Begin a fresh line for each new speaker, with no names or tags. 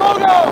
Moto!